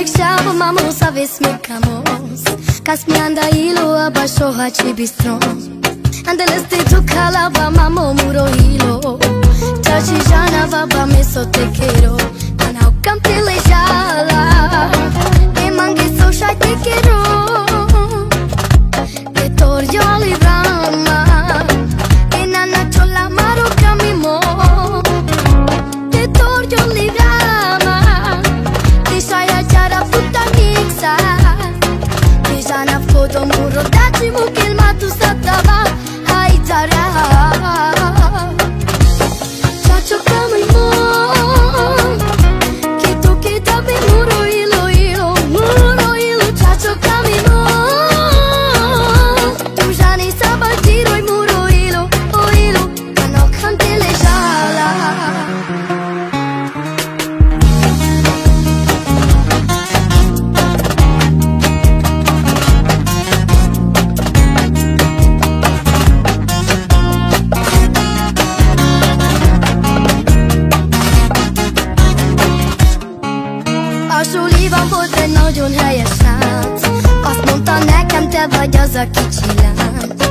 Sekshaba mamo sabe smekamos Kasmianda ilo abasho hachi bistron Andeleste tu kalaba mamo muro hilo. Tachi jana baba meso teke ممكن ما تصدق هاي تراها A suliban volt egy nagyon helyes srác Azt mondta nekem, te vagy az a kicsi lánc.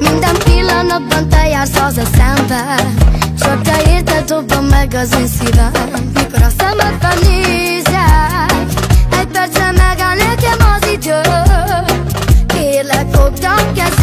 Minden pillanatban te jársz az a szembe. Csak te érted dobban meg az én szívem. Mikor a szemedben nézek Egy percre megáll nekem az idő Kérlek, fogd a kezem